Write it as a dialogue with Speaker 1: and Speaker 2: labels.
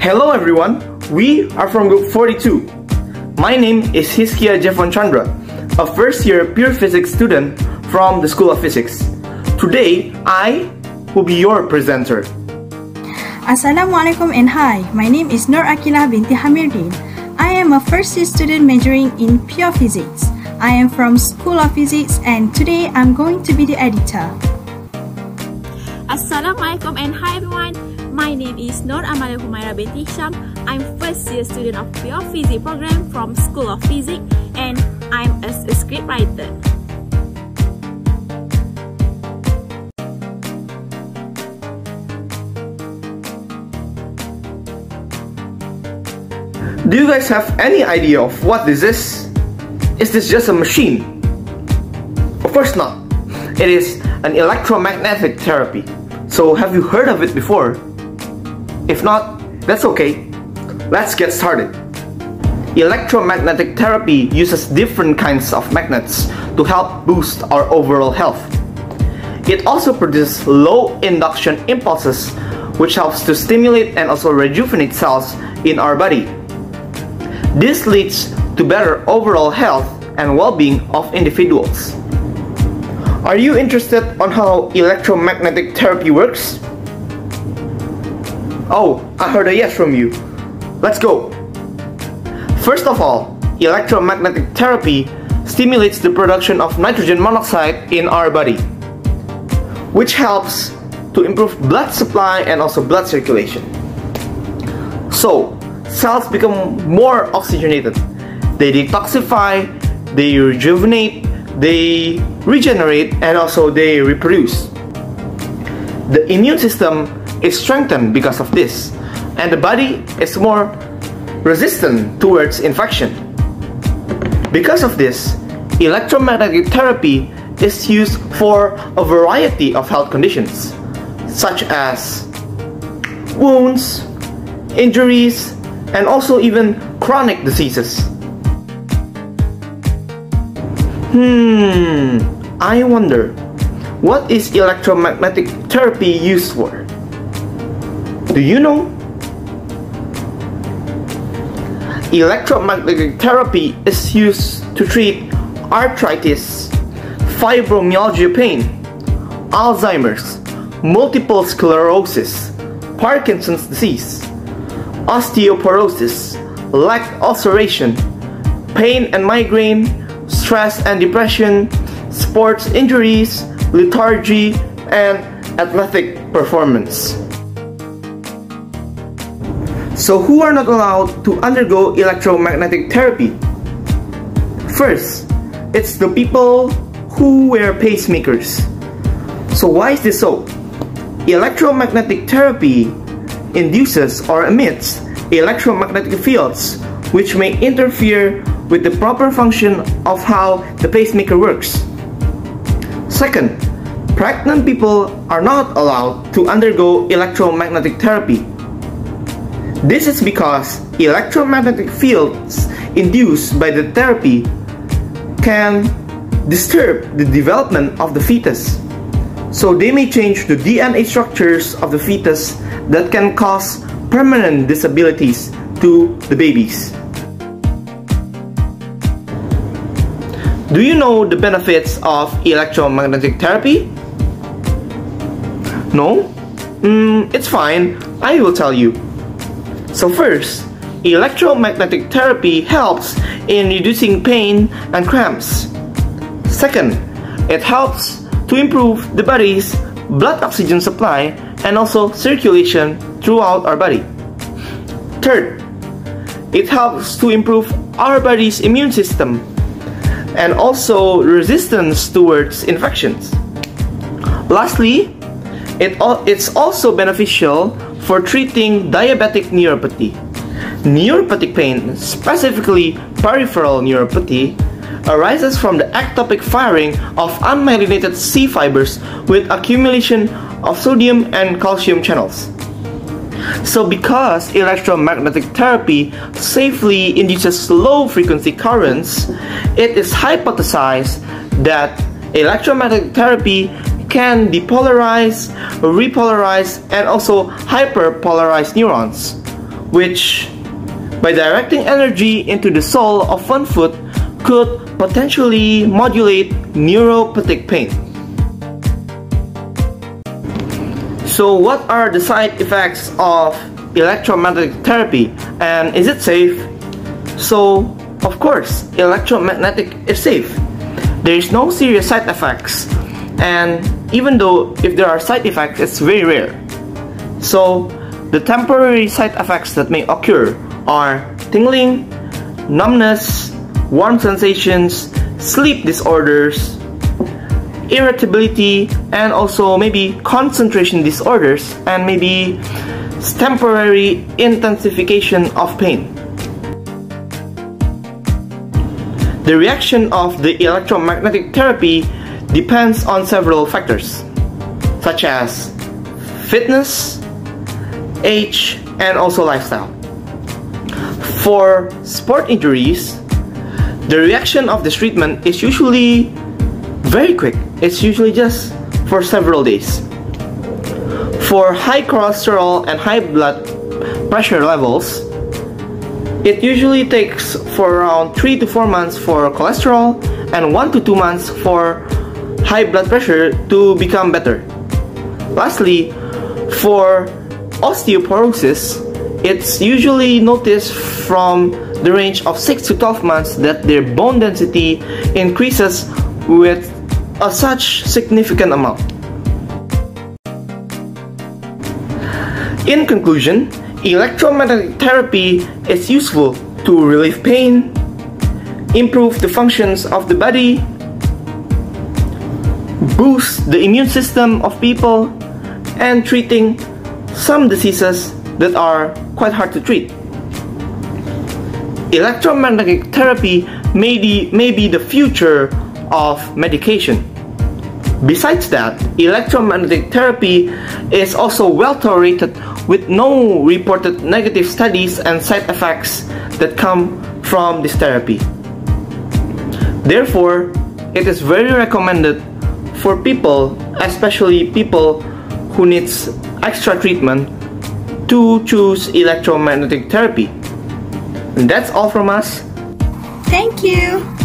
Speaker 1: Hello everyone, we are from Group 42. My name is Hizkia Jevon Chandra, a first year pure physics student from the School of Physics. Today, I will be your presenter.
Speaker 2: Assalamualaikum and hi, my name is Nur Aqilah binti Hamirdin. I am a first year student majoring in pure physics. I am from School of Physics and today I'm going to be the editor.
Speaker 3: Assalamualaikum and hi everyone. My name is Nur Amalia Humairah binti Hisham. I'm first year student of Pure Physics program from School of Physics and I'm a scriptwriter.
Speaker 1: Do you guys have any idea of what this is? Is this just a machine? Of course not. It is an electromagnetic therapy. So have you heard of it before? If not, that's okay. Let's get started. Electromagnetic therapy uses different kinds of magnets to help boost our overall health. It also produces low induction impulses which helps to stimulate and also rejuvenate cells in our body. This leads to better overall health and well-being of individuals. Are you interested on how electromagnetic therapy works? Oh, I heard a yes from you. Let's go. First of all, electromagnetic therapy stimulates the production of nitrogen monoxide in our body, which helps to improve blood supply and also blood circulation. So, cells become more oxygenated. They detoxify, they rejuvenate, they regenerate, and also they reproduce. The immune system is strengthened because of this, and the body is more resistant towards infection. Because of this, electromagnetic therapy is used for a variety of health conditions, such as wounds, injuries, and also even chronic diseases. Hmm, I wonder, what is electromagnetic therapy used for? Do you know? Electromagnetic therapy is used to treat arthritis, fibromyalgia pain, Alzheimer's, multiple sclerosis, Parkinson's disease, osteoporosis, leg ulceration, pain and migraine, stress and depression, sports injuries, lethargy, and athletic performance. So who are not allowed to undergo electromagnetic therapy? First, it's the people who wear pacemakers. So why is this so? Electromagnetic therapy induces or emits electromagnetic fields which may interfere with the proper function of how the pacemaker works. Second, pregnant people are not allowed to undergo electromagnetic therapy. This is because electromagnetic fields induced by the therapy can disturb the development of the fetus. So they may change the DNA structures of the fetus that can cause permanent disabilities to the babies. Do you know the benefits of electromagnetic therapy? No? Mm, it's fine, I will tell you. So first, electromagnetic therapy helps in reducing pain and cramps. Second, it helps to improve the body's blood oxygen supply and also circulation throughout our body. Third, it helps to improve our body's immune system and also resistance towards infections. Lastly, it, it's also beneficial for treating diabetic neuropathy. Neuropathic pain, specifically peripheral neuropathy, arises from the ectopic firing of unmyelinated C fibers with accumulation of sodium and calcium channels. So because electromagnetic therapy safely induces low frequency currents, it is hypothesized that electromagnetic therapy can depolarize, repolarize, and also hyperpolarize neurons, which, by directing energy into the sole of one foot, could potentially modulate neuropathic pain. So what are the side effects of electromagnetic therapy and is it safe? So, of course, electromagnetic is safe. There is no serious side effects and even though if there are side effects, it's very rare. So, the temporary side effects that may occur are tingling, numbness, warm sensations, sleep disorders, irritability, and also maybe concentration disorders, and maybe temporary intensification of pain. The reaction of the electromagnetic therapy depends on several factors, such as fitness, age, and also lifestyle. For sport injuries, the reaction of this treatment is usually very quick. It's usually just for several days. For high cholesterol and high blood pressure levels, it usually takes for around 3 to 4 months for cholesterol and 1 to 2 months for high blood pressure to become better. Lastly, for osteoporosis, it's usually noticed from the range of 6 to 12 months that their bone density increases with a such significant amount. In conclusion, electromagnetic therapy is useful to relieve pain, improve the functions of the body, boost the immune system of people, and treating some diseases that are quite hard to treat. Electromagnetic therapy may be, may be the future of medication. Besides that, electromagnetic therapy is also well tolerated with no reported negative studies and side effects that come from this therapy. Therefore, it is very recommended for people, especially people who needs extra treatment to choose electromagnetic therapy. And that's all from us.
Speaker 2: Thank you.